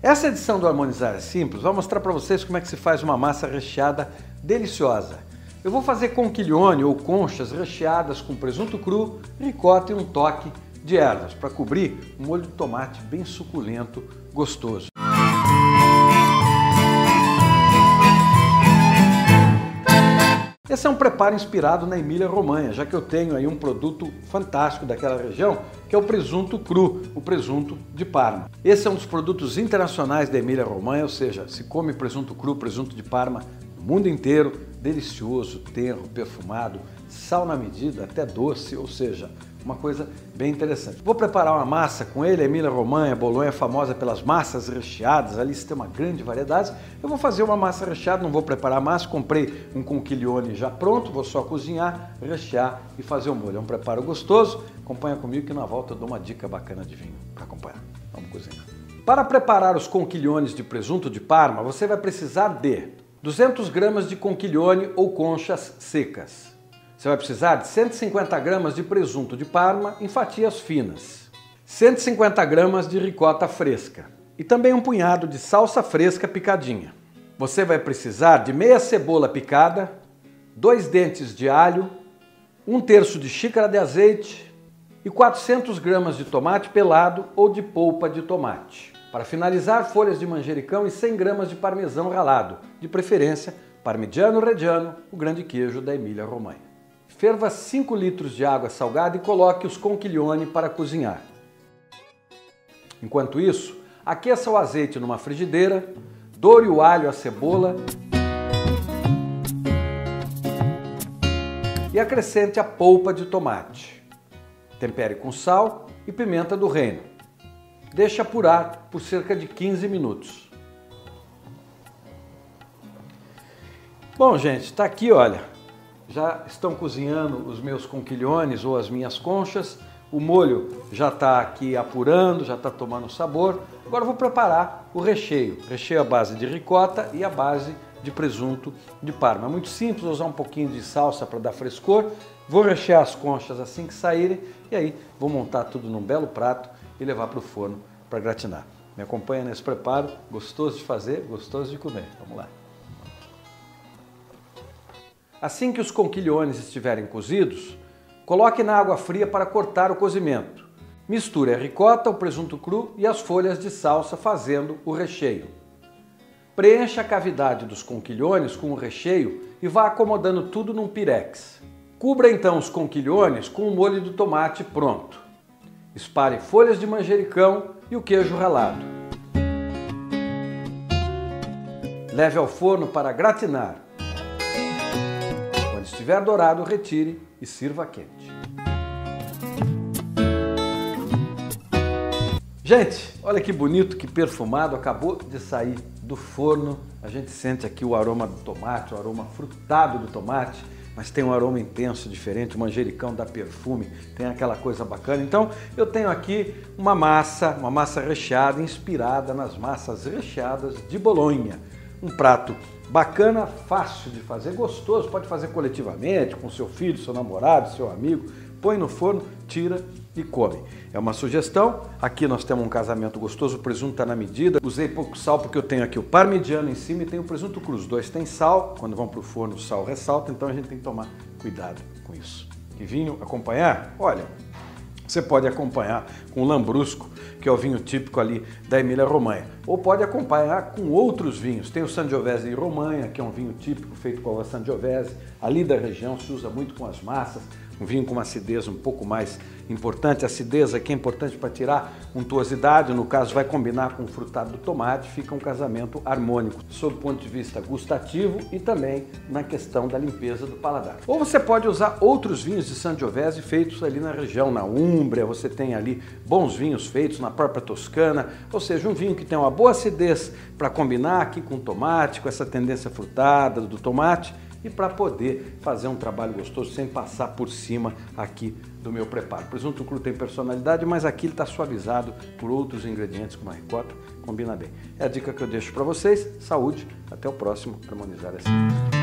Essa edição do Harmonizar é Simples vai mostrar para vocês como é que se faz uma massa recheada deliciosa. Eu vou fazer conquilhone ou conchas recheadas com presunto cru, ricota e um toque de ervas para cobrir um molho de tomate bem suculento, gostoso. Esse é um preparo inspirado na Emília-Romanha, já que eu tenho aí um produto fantástico daquela região, que é o presunto cru, o presunto de Parma. Esse é um dos produtos internacionais da Emília-Romanha, ou seja, se come presunto cru, presunto de Parma no mundo inteiro, delicioso, tenro, perfumado, sal na medida, até doce, ou seja, uma coisa bem interessante. Vou preparar uma massa com ele, Emília Romanha, Bolonha famosa pelas massas recheadas, ali você tem uma grande variedade. Eu vou fazer uma massa recheada, não vou preparar massa, comprei um conquiglione já pronto, vou só cozinhar, rechear e fazer o molho. É um preparo gostoso, acompanha comigo que na volta eu dou uma dica bacana de vinho para acompanhar. Vamos cozinhar. Para preparar os conquilhones de presunto de Parma, você vai precisar de 200 gramas de conquiglione ou conchas secas, você vai precisar de 150 gramas de presunto de Parma em fatias finas, 150 gramas de ricota fresca e também um punhado de salsa fresca picadinha. Você vai precisar de meia cebola picada, dois dentes de alho, um terço de xícara de azeite e 400 gramas de tomate pelado ou de polpa de tomate. Para finalizar, folhas de manjericão e 100 gramas de parmesão ralado, de preferência parmigiano reggiano, o grande queijo da Emília-Romanha. Ferva 5 litros de água salgada e coloque os conquiglione para cozinhar. Enquanto isso, aqueça o azeite numa frigideira, doure o alho a cebola e acrescente a polpa de tomate. Tempere com sal e pimenta do reino. Deixe apurar por cerca de 15 minutos. Bom, gente, está aqui, olha, já estão cozinhando os meus conquilhones ou as minhas conchas. O molho já está aqui apurando, já está tomando sabor. Agora vou preparar o recheio. Recheio à base de ricota e à base de presunto de parma. É muito simples, vou usar um pouquinho de salsa para dar frescor. Vou rechear as conchas assim que saírem e aí vou montar tudo num belo prato e levar para o forno para gratinar. Me acompanha nesse preparo, gostoso de fazer, gostoso de comer. Vamos lá. Assim que os conquilhones estiverem cozidos, coloque na água fria para cortar o cozimento. Misture a ricota, o presunto cru e as folhas de salsa fazendo o recheio. Preencha a cavidade dos conquilhones com o recheio e vá acomodando tudo num pirex. Cubra então os conquilhones com o molho do tomate pronto. Espare folhas de manjericão e o queijo ralado. Leve ao forno para gratinar estiver dourado, retire e sirva quente. Gente, olha que bonito, que perfumado, acabou de sair do forno. A gente sente aqui o aroma do tomate, o aroma frutado do tomate, mas tem um aroma intenso, diferente, o manjericão dá perfume, tem aquela coisa bacana. Então, eu tenho aqui uma massa, uma massa recheada, inspirada nas massas recheadas de Bolonha. Um prato bacana, fácil de fazer, gostoso, pode fazer coletivamente, com seu filho, seu namorado, seu amigo, põe no forno, tira e come. É uma sugestão. Aqui nós temos um casamento gostoso, o presunto está na medida. Usei pouco sal porque eu tenho aqui o parmigiano em cima e tenho o presunto cruz. Dois tem sal, quando vão para o forno o sal ressalta, então a gente tem que tomar cuidado com isso. E vinho acompanhar? Olha, você pode acompanhar com o lambrusco, que é o vinho típico ali da Emília-Romanha. Ou pode acompanhar com outros vinhos. Tem o Sangiovese em Romanha, que é um vinho típico feito com a Sangiovese. Ali da região se usa muito com as massas um vinho com uma acidez um pouco mais importante. A acidez aqui é importante para tirar untuosidade, no caso vai combinar com o frutado do tomate, fica um casamento harmônico, sob o ponto de vista gustativo e também na questão da limpeza do paladar. Ou você pode usar outros vinhos de Sangiovese feitos ali na região, na Úmbria, você tem ali bons vinhos feitos na própria Toscana, ou seja, um vinho que tem uma boa acidez para combinar aqui com o tomate, com essa tendência frutada do tomate, e para poder fazer um trabalho gostoso sem passar por cima aqui do meu preparo. O presunto cru tem personalidade, mas aqui ele está suavizado por outros ingredientes como a ricota, combina bem. É a dica que eu deixo para vocês. Saúde, até o próximo Harmonizar assim.